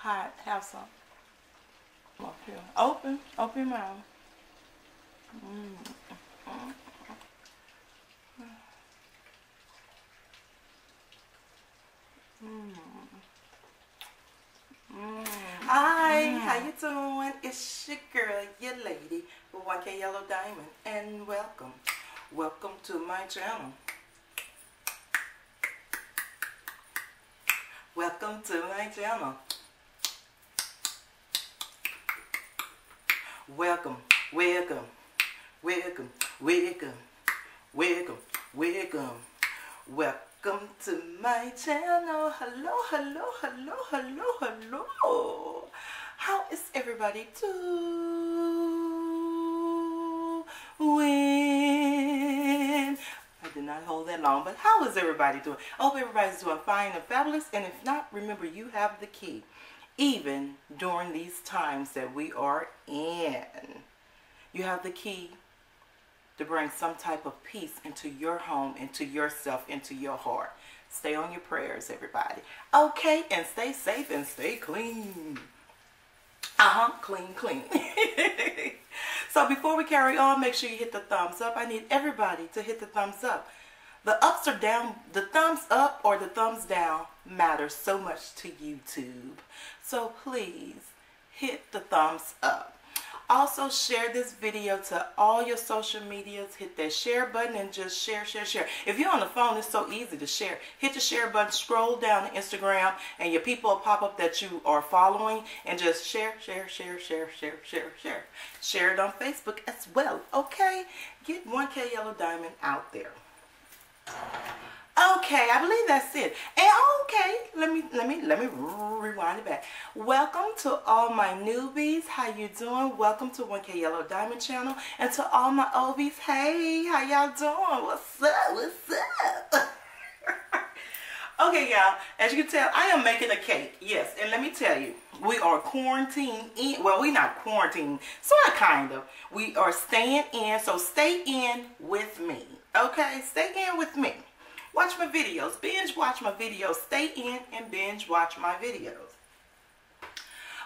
hot. Have some. Up here. Open. Open your mouth. Mm. Mm. Mm. Hi, how you doing? It's your girl, your lady, with 1K Yellow Diamond, and welcome, welcome to my channel. Welcome to my channel. Welcome, welcome, welcome, welcome, welcome, welcome, welcome to my channel. Hello, hello, hello, hello, hello. How is everybody doing? I did not hold that long, but how is everybody doing? I hope everybody's doing fine and fabulous. And if not, remember you have the key even during these times that we are in. You have the key to bring some type of peace into your home, into yourself, into your heart. Stay on your prayers, everybody. Okay, and stay safe and stay clean. Uh-huh, clean, clean. so before we carry on, make sure you hit the thumbs up. I need everybody to hit the thumbs up. The ups or down, the thumbs up or the thumbs down matters so much to YouTube. So please hit the thumbs up. Also share this video to all your social medias. Hit that share button and just share, share, share. If you're on the phone, it's so easy to share. Hit the share button, scroll down to Instagram, and your people will pop up that you are following, and just share, share, share, share, share, share, share. Share it on Facebook as well, okay? Get 1K Yellow Diamond out there. Okay, I believe that's it. And okay, let me let me let me rewind it back. Welcome to all my newbies. How you doing? Welcome to 1K Yellow Diamond channel. And to all my oldies, hey, how y'all doing? What's up? What's up? okay, y'all. As you can tell, I am making a cake. Yes, and let me tell you, we are quarantined in. Well, we not quarantined, sort of, kind of. We are staying in, so stay in with me. Okay, stay in with me. Watch my videos. Binge watch my videos. Stay in and binge watch my videos.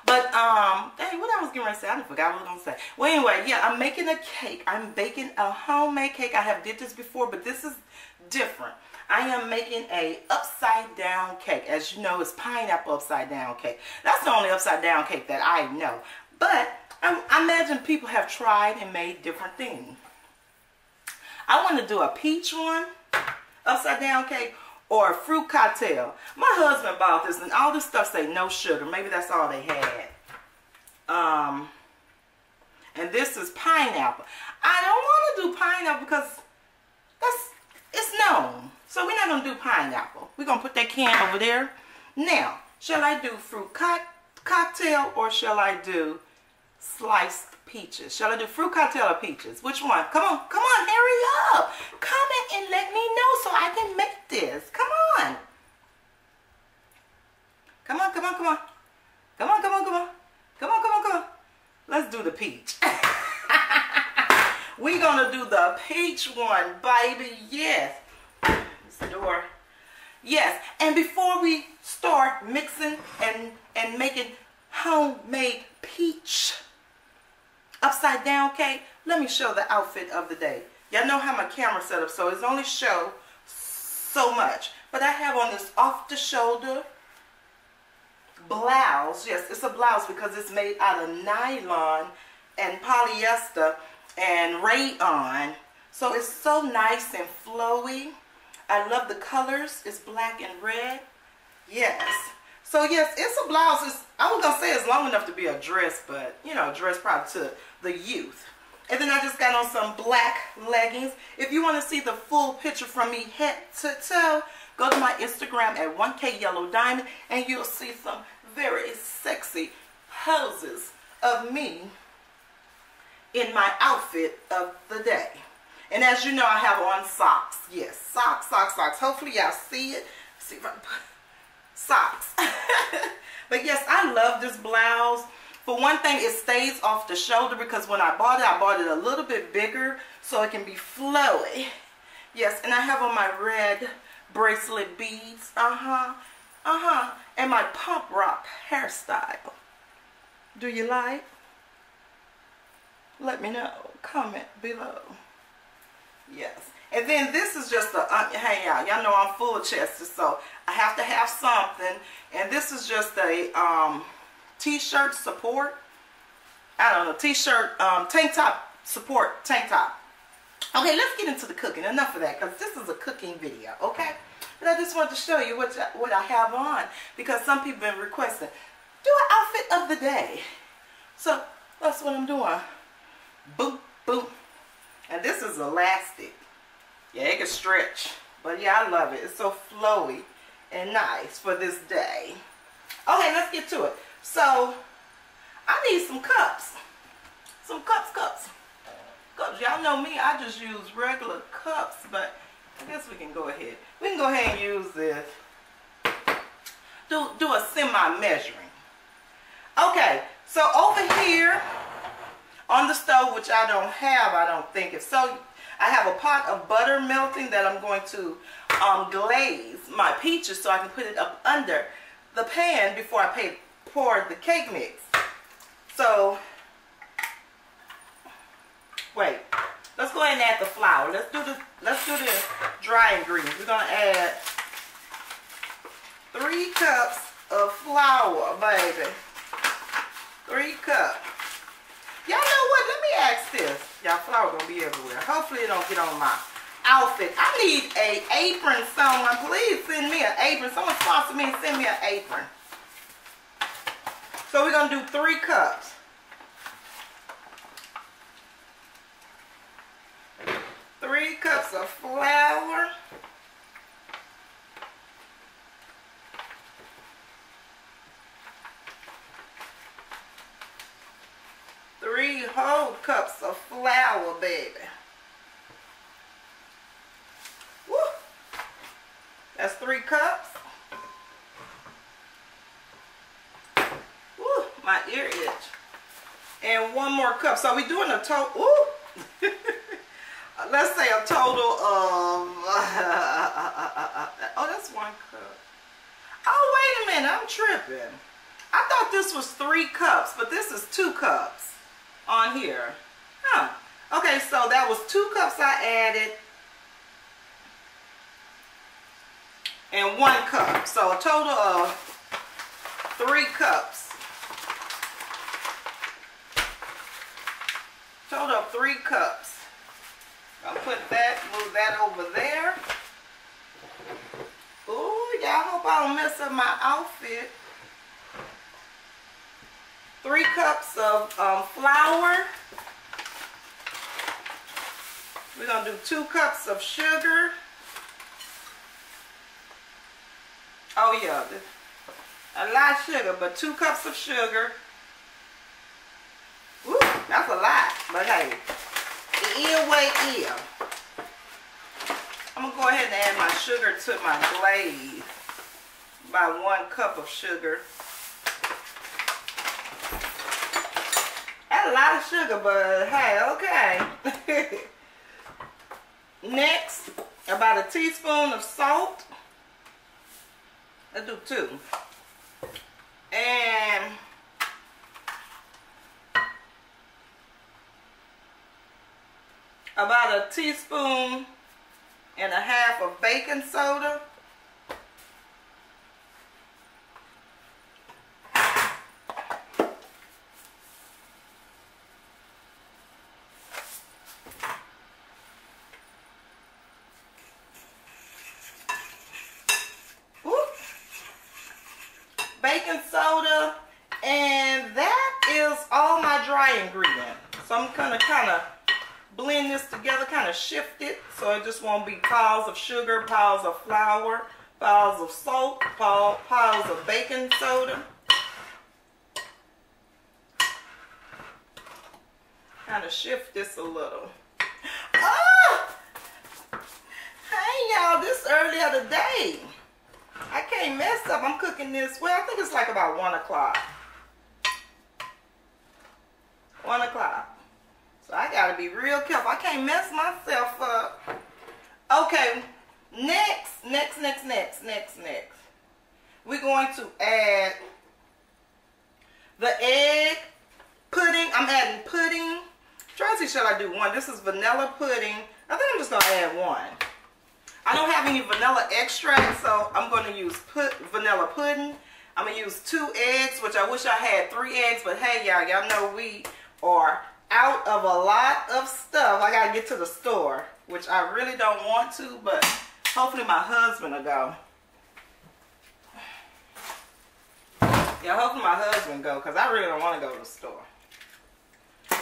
But, um, hey, what I was going to say, I forgot what I was going to say. Well, anyway, yeah, I'm making a cake. I'm baking a homemade cake. I have did this before, but this is different. I am making a upside down cake. As you know, it's pineapple upside down cake. That's the only upside down cake that I know. But I, I imagine people have tried and made different things. I want to do a peach one upside down cake or a fruit cocktail. My husband bought this and all this stuff say no sugar. Maybe that's all they had. Um, and this is pineapple. I don't want to do pineapple because that's it's known. So we're not going to do pineapple. We're going to put that can over there. Now, shall I do fruit co cocktail or shall I do sliced peaches. Shall I do fruit cocktail or peaches? Which one? Come on, come on, hurry up. Comment and let me know so I can make this. Come on. Come on, come on, come on. Come on, come on, come on. Come on, come on, come on. Let's do the peach. We're going to do the peach one, baby. Yes. It's the door. Yes. And before we start mixing and, and making homemade peach upside down cake, let me show the outfit of the day. Y'all know how my camera set up, so it's only show so much. But I have on this off-the-shoulder blouse. Yes, it's a blouse because it's made out of nylon and polyester and rayon. So it's so nice and flowy. I love the colors. It's black and red. Yes. So yes, it's a blouse. It's, I was going to say it's long enough to be a dress, but, you know, dress probably to the youth. And then I just got on some black leggings. If you want to see the full picture from me head to toe, go to my Instagram at 1K Yellow Diamond and you'll see some very sexy poses of me in my outfit of the day. And as you know, I have on socks. Yes, socks, socks, socks. Hopefully y'all see it. See if I put socks. but yes, I love this blouse. For one thing, it stays off the shoulder because when I bought it, I bought it a little bit bigger so it can be flowy. Yes, and I have on my red bracelet beads. Uh-huh. Uh-huh. And my pump rock hairstyle. Do you like? Let me know. Comment below. Yes. And then this is just a, uh, hey y'all, y'all know I'm full chested, so I have to have something. And this is just a um, t-shirt support. I don't know, t-shirt, um, tank top support, tank top. Okay, let's get into the cooking. Enough of that, because this is a cooking video, okay? But I just wanted to show you what, what I have on, because some people have been requesting, do an outfit of the day. So, that's what I'm doing. Boom, boom. And this is elastic. Yeah, it can stretch. But yeah, I love it. It's so flowy and nice for this day. Okay, let's get to it. So, I need some cups. Some cups, cups. Cups. Y'all know me, I just use regular cups, but I guess we can go ahead. We can go ahead and use this. Do, do a semi-measuring. Okay, so over here on the stove, which I don't have, I don't think. If so, I have a pot of butter melting that I'm going to um, glaze my peaches so I can put it up under the pan before I pay, pour the cake mix. So, wait. Let's go ahead and add the flour. Let's do the let's do the dry ingredients. We're gonna add three cups of flour, baby. Three cups. Y'all know what? Let me ask this. Y'all flour gonna be everywhere. Hopefully it don't get on my outfit. I need a apron someone. Please send me an apron. Someone sponsor me and send me an apron. So we're gonna do three cups. Three cups of flour. three whole cups of flour, baby. Woo! That's three cups. Woo! My ear itch. And one more cup. So we're doing a total, ooh! Let's say a total of, oh, that's one cup. Oh, wait a minute, I'm tripping. I thought this was three cups, but this is two cups on here. Huh. Okay, so that was two cups I added. And one cup. So a total of three cups. Total of three cups. I'll put that, move that over there. Ooh, y'all hope I don't mess up my outfit three cups of um, flour. We're going to do two cups of sugar. Oh yeah, a lot of sugar, but two cups of sugar. That's a lot, but hey, the ear way ear. I'm going to go ahead and add my sugar to my glaze. By one cup of sugar. That's a lot of sugar, but hey, okay. Next, about a teaspoon of salt. Let's do two. And about a teaspoon and a half of baking soda. baking soda, and that is all my dry ingredient. So I'm gonna kind of blend this together, kind of shift it, so it just won't be piles of sugar, piles of flour, piles of salt, piles of baking soda. Kind of shift this a little. Oh! Hey y'all, this early of the day. I can't mess up. I'm cooking this. Well, I think it's like about 1 o'clock. 1 o'clock. So I got to be real careful. I can't mess myself up. Okay. Next, next, next, next, next, next. we're going to add the egg pudding. I'm adding pudding. Try to see, shall I do one? This is vanilla pudding. I think I'm just going to add one. I don't have any vanilla extract, so I'm going to use put vanilla pudding. I'm going to use two eggs, which I wish I had three eggs, but hey, y'all, y'all know we are out of a lot of stuff. I got to get to the store, which I really don't want to, but hopefully my husband will go. Yeah, hopefully my husband go, because I really don't want to go to the store.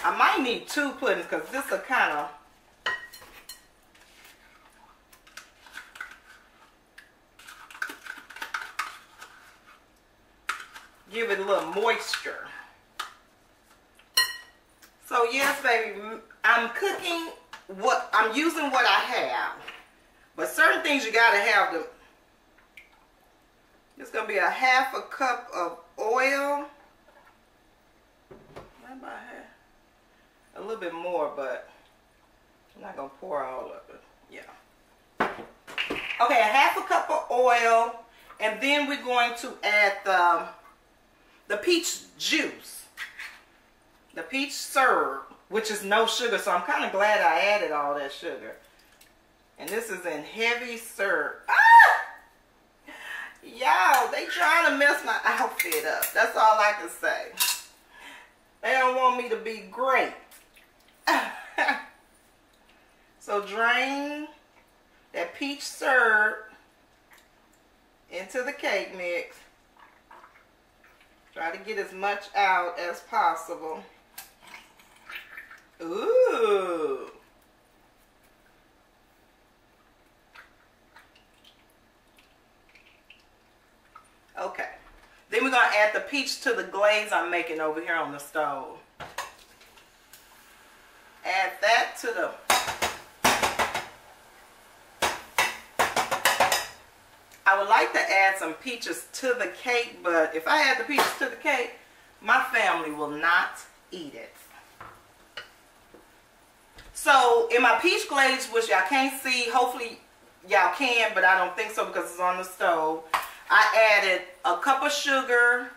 I might need two puddings, because this will kind of give it a little moisture. So yes, baby, I'm cooking what, I'm using what I have. But certain things you gotta have them. It's gonna be a half a cup of oil. A little bit more, but I'm not gonna pour all of it. Yeah. Okay, a half a cup of oil, and then we're going to add the the peach juice, the peach syrup, which is no sugar. So I'm kind of glad I added all that sugar. And this is in heavy syrup. Ah! Y'all, they trying to mess my outfit up. That's all I can say. They don't want me to be great. so drain that peach syrup into the cake mix. Try to get as much out as possible. Ooh. Okay. Then we're going to add the peach to the glaze I'm making over here on the stove. Add that to the I would like to add some peaches to the cake, but if I add the peaches to the cake, my family will not eat it. So in my peach glaze, which y'all can't see, hopefully y'all can, but I don't think so because it's on the stove. I added a cup of sugar,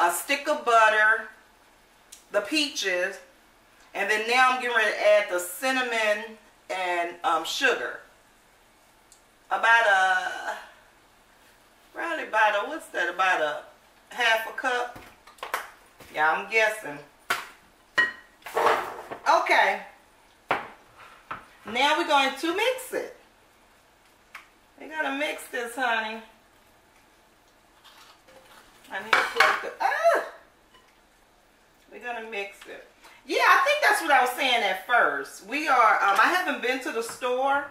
a stick of butter, the peaches, and then now I'm getting ready to add the cinnamon and um, sugar about a, probably about a, what's that, about a half a cup? Yeah, I'm guessing. Okay. Now we're going to mix it. We gotta mix this, honey. I need to plug the, ah! We're gonna mix it. Yeah, I think that's what I was saying at first. We are, um, I haven't been to the store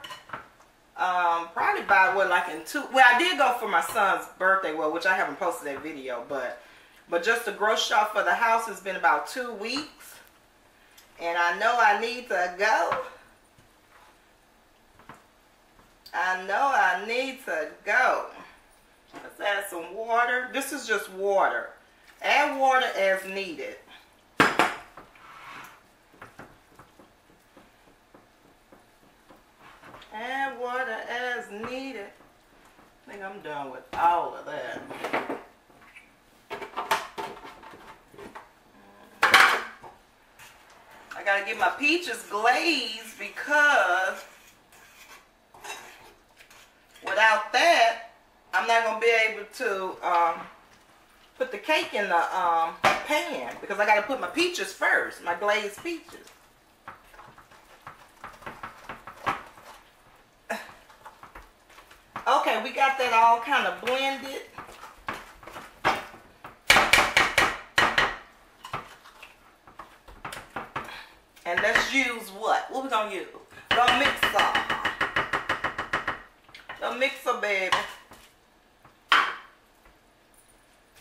um, probably by what like in two. Well, I did go for my son's birthday, well, which I haven't posted that video, but but just the grocery shop for the house has been about two weeks, and I know I need to go. I know I need to go. Let's add some water. This is just water. Add water as needed. Add water as needed. I think I'm done with all of that. Gotta get my peaches glazed because without that, I'm not gonna be able to um, put the cake in the um, pan because I gotta put my peaches first, my glazed peaches. Okay, we got that all kind of blended. And let's use what? What we gonna use? The mixer. The mixer, baby.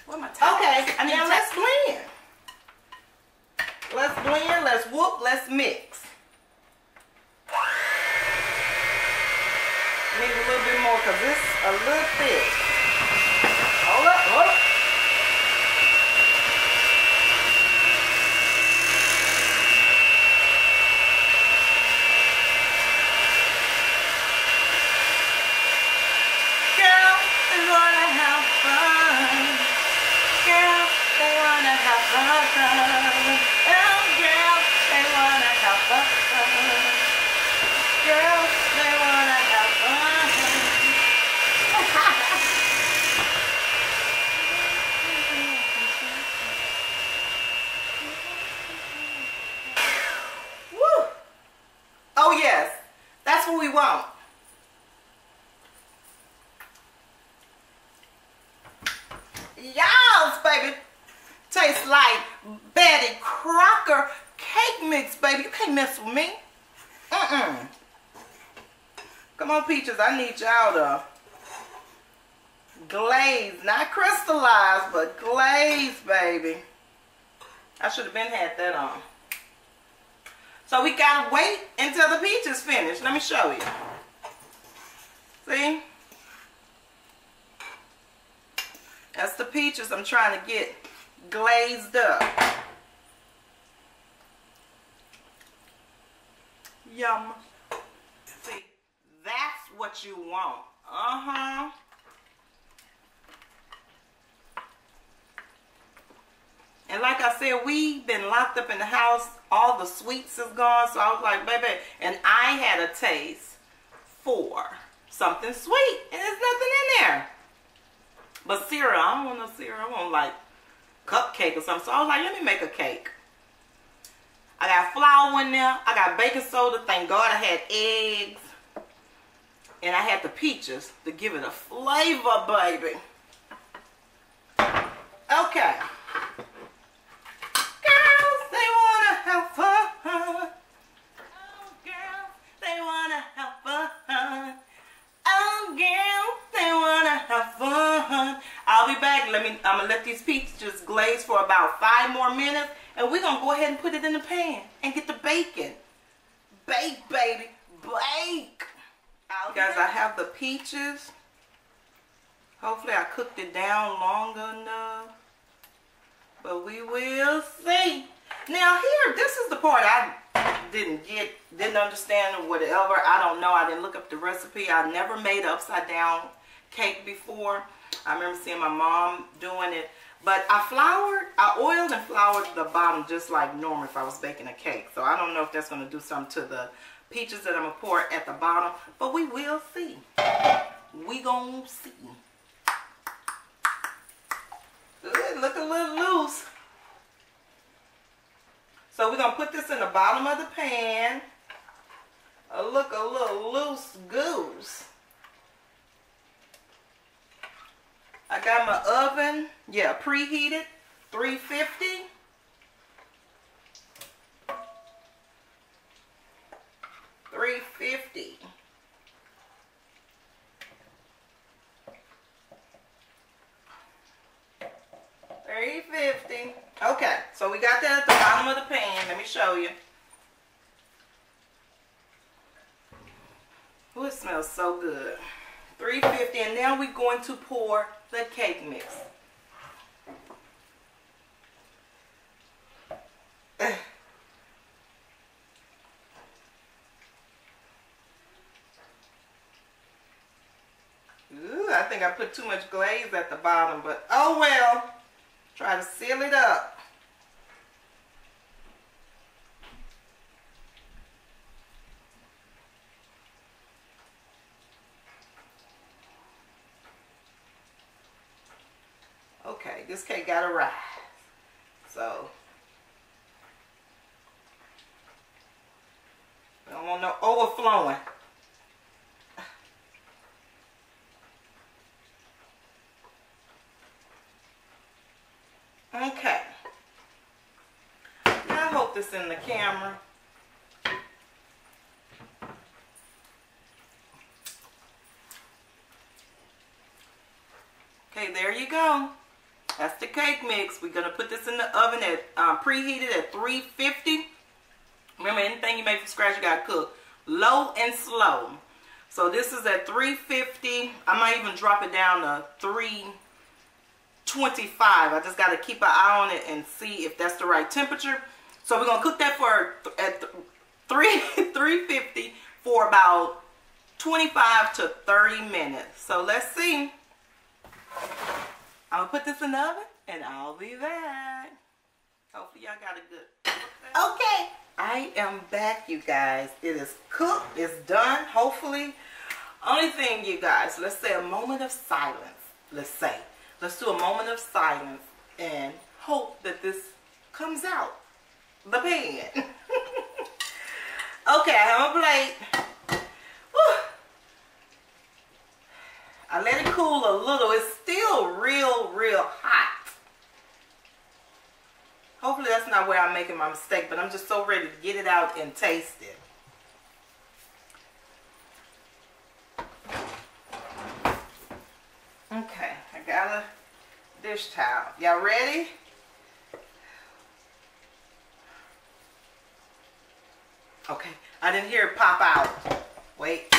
What am I Okay, I now let's blend. Let's blend, let's whoop, let's mix. need a little bit more because this a little thick. Hold up, hold up. Girl, is gonna Oh, girls, they wanna have fun. Girls, they wanna have fun. Woo! Oh yes, that's what we want. Yes, baby. Tastes like Betty Crocker cake mix, baby. You can't mess with me. Mm-mm. Come on, Peaches. I need y'all to glaze. Not crystallized, but glaze, baby. I should have been had that on. So we gotta wait until the peaches finish. Let me show you. See? That's the peaches I'm trying to get glazed up. Yum. What you want. Uh-huh. And like I said, we've been locked up in the house. All the sweets is gone. So I was like, baby. And I had a taste for something sweet. And there's nothing in there. But cereal, I don't want no cereal. I want like cupcake or something. So I was like, let me make a cake. I got flour in there. I got baking soda. Thank God I had eggs. And I had the peaches to give it a flavor, baby. Okay. Girls, they wanna have fun. Oh, girls, they wanna have fun. Oh, girls, they wanna have fun. I'll be back. Let me. I'm gonna let these peaches glaze for about five more minutes, and we're gonna go ahead and put it in the pan and get the bacon. Bake, baby, bake. Guys, I have the peaches. Hopefully, I cooked it down long enough. But we will see. Now here, this is the part I didn't get, didn't understand or whatever. I don't know. I didn't look up the recipe. I never made upside down cake before. I remember seeing my mom doing it. But I floured, I oiled and floured the bottom just like normal if I was baking a cake. So I don't know if that's going to do something to the peaches that I'm going to pour at the bottom. But we will see. We going to see. Look a little loose. So we're going to put this in the bottom of the pan. Uh, look a little loose goose. I got my oven, yeah, preheated, 350. Three fifty. Three fifty. Okay, so we got that at the bottom of the pan. Let me show you. Oh, it smells so good. 350 and now we're going to pour the cake mix. Ooh, I think I put too much glaze at the bottom, but oh well. Try to seal it up. Okay, this cake got to rise. So, I don't want no overflowing. Okay. I hope this in the camera. Okay, there you go. That's the cake mix. We're going to put this in the oven at um, preheated at 350. Remember, anything you make from scratch, you got to cook low and slow. So this is at 350. I might even drop it down to 325. I just got to keep an eye on it and see if that's the right temperature. So we're going to cook that for at 3 350 for about 25 to 30 minutes. So let's see. I'm gonna put this in the oven and I'll be back. Hopefully y'all got a good. Okay, I am back, you guys. It is cooked. It's done. Hopefully. Only thing, you guys, let's say a moment of silence. Let's say. Let's do a moment of silence and hope that this comes out the pan. okay, I have a plate. Whew. I let it cool a little. It's still real, real hot. Hopefully that's not where I'm making my mistake, but I'm just so ready to get it out and taste it. Okay, I got a dish towel. Y'all ready? Okay, I didn't hear it pop out. Wait.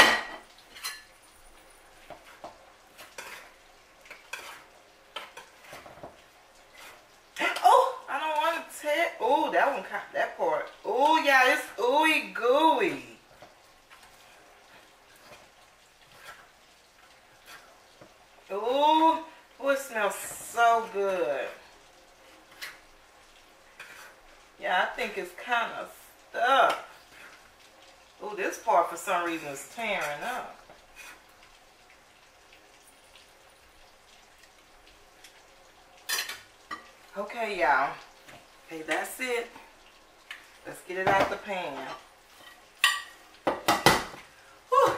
Oh, that one, that part. Oh, yeah, it's ooey gooey. Ooh, oh, it smells so good. Yeah, I think it's kind of stuck. Ooh, this part for some reason is tearing up. Okay, y'all. Okay, that's it. Let's get it out the pan.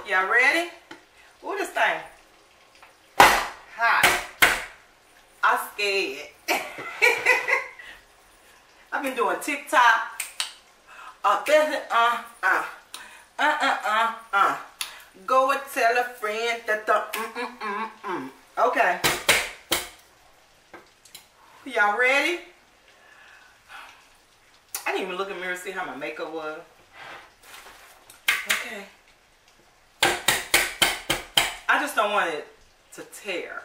Y'all ready? Ooh, this thing. Hot. I'm scared. I've been doing TikTok. Uh, uh, uh, uh, uh, uh, uh. Go and tell a friend that the mm, mm, mm, mm. Okay. Y'all ready? I didn't even look in the mirror to see how my makeup was. Okay. I just don't want it to tear.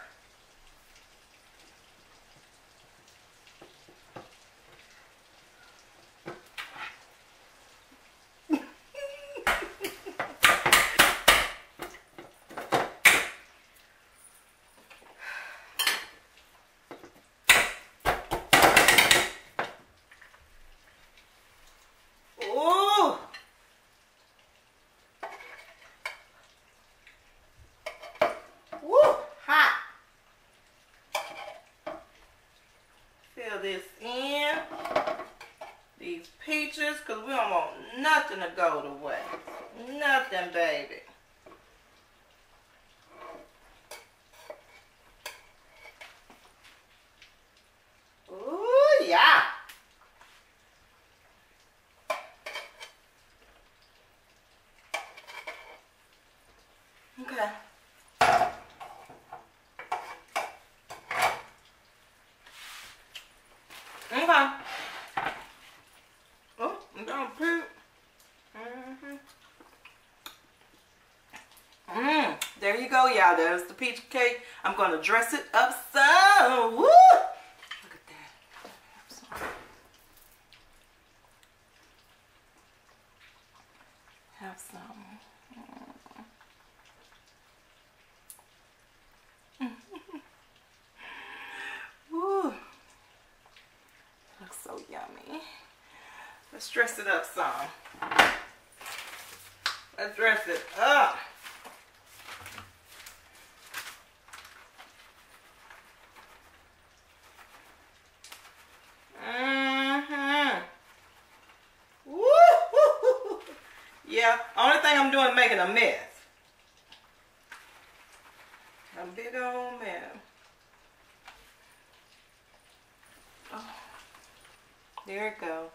this in. These peaches, because we don't want nothing to go to waste. Nothing, baby. Ooh, yeah. Okay. Y'all. There's the peach cake. I'm going to dress it up some. Woo! Look at that. Have some. Woo! Looks so yummy. Let's dress it up some. Let's dress it up. I'm doing making a mess. A big old mess. Oh, there it go.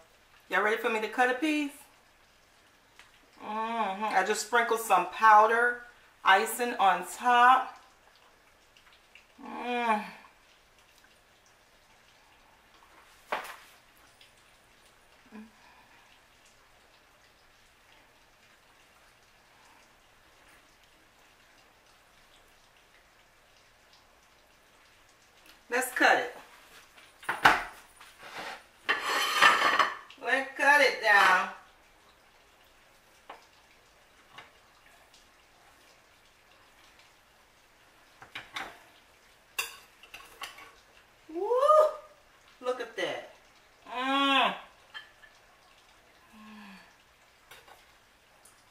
Y'all ready for me to cut a piece? Mm -hmm. I just sprinkled some powder icing on top. Mm. Let's cut it. Let's cut it down. Look at that. Mm.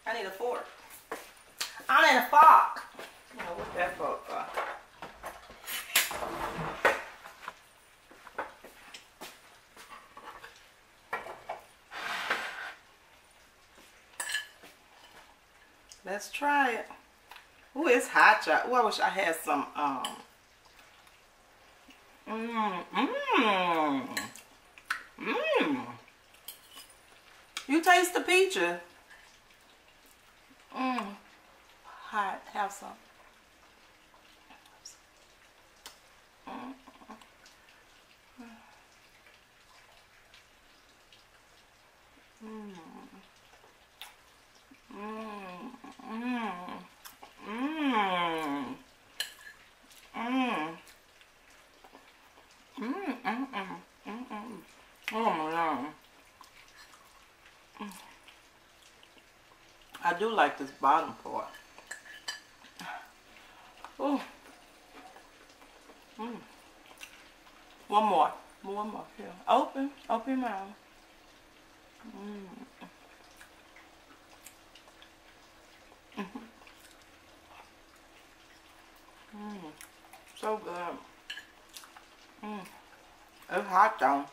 I need a fork. Let's try it. Ooh, it's hot, y'all. I wish I had some, um... Mmm, mmm. Mmm. You taste the peaches. Mmm. Hot. Have some. Mmm. Mmm. Mmm. Mmm. Mmm. Mmm. Mmm. Mmm. Oh my god. I do like this bottom part. Oh. Mm. One more. One more. Here. Open. Open your mouth. Mm. Mm -hmm. mm. So good. Mm. It's hot though.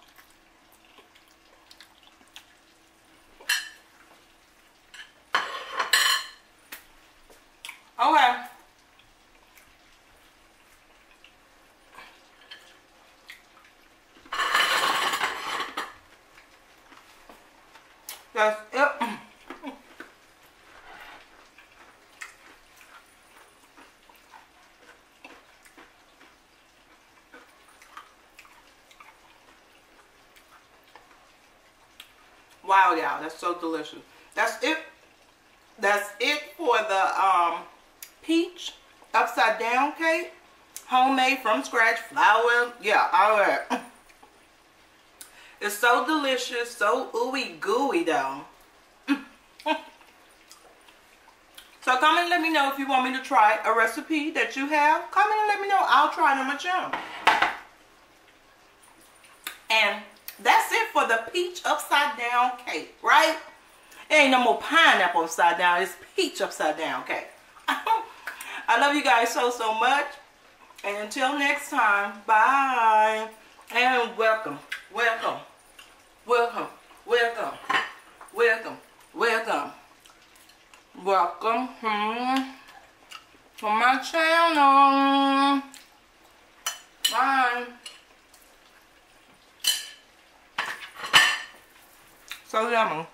Okay. That's it. Wow, y'all, that's so delicious. That's it. That's it for the um peach upside down cake. Homemade from scratch, flour, yeah, all that. It's so delicious, so ooey gooey though. so come and let me know if you want me to try a recipe that you have. Come and let me know. I'll try it on my channel. And that's it for the peach upside down cake, right? Ain't no more pineapple upside down. It's peach upside down cake. I love you guys so, so much. And until next time, bye. And welcome, welcome, welcome, welcome, welcome, welcome, welcome hmm, to my channel. Bye. Saya.